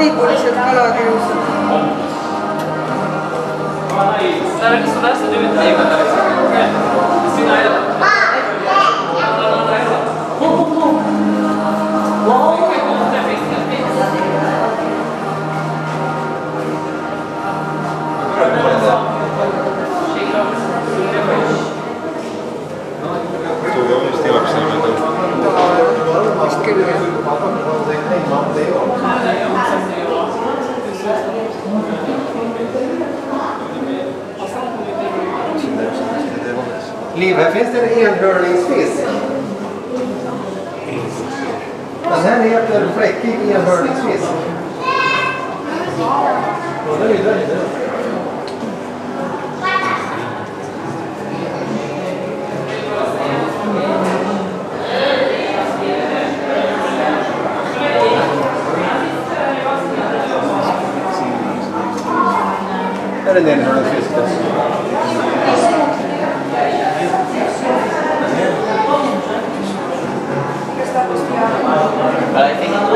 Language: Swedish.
Tripoli şarkılar görüyorsun. Sergi sular sebebi değil kadar. Liv, här finns det en enhörningsfisk. Den här heter fläckig enhörningsfisk. Ja, det är det. and then her sisters. But I think